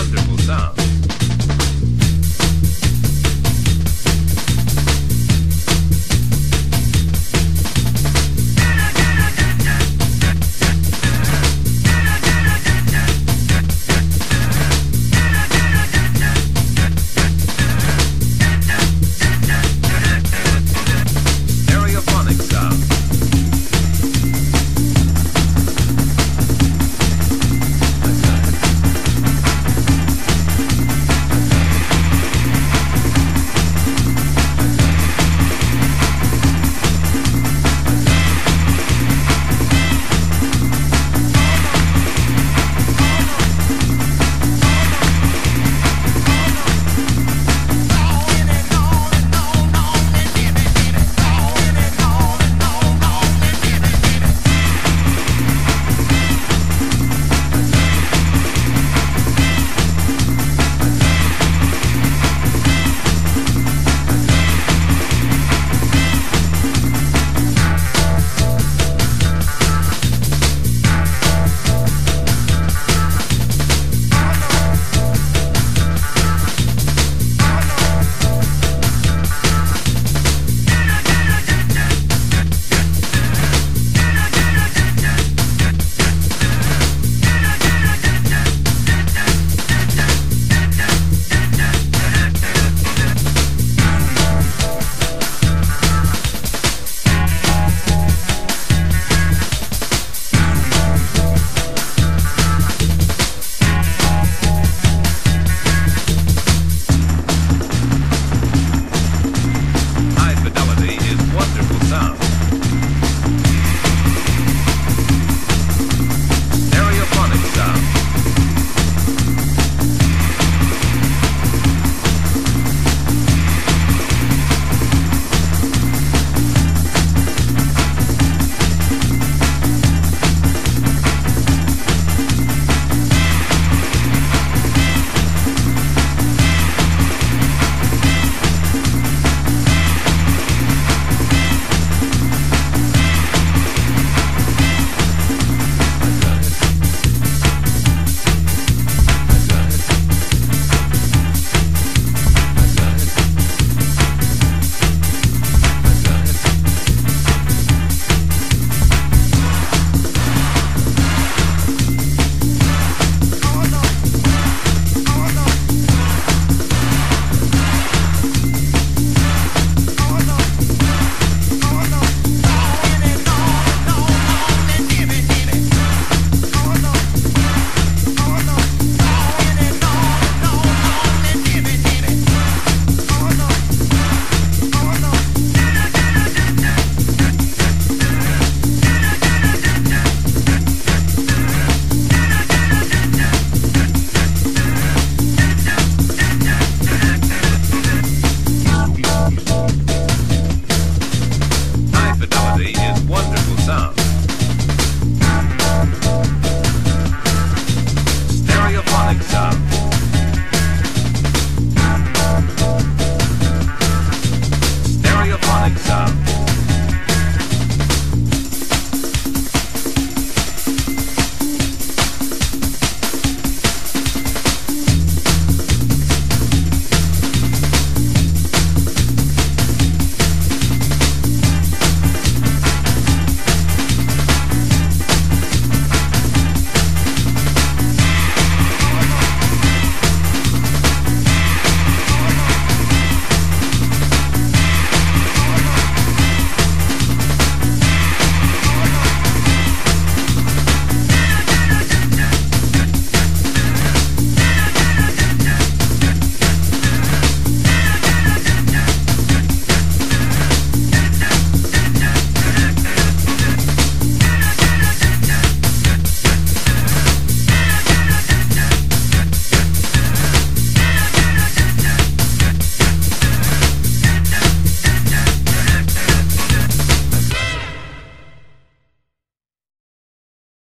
wonderful sound.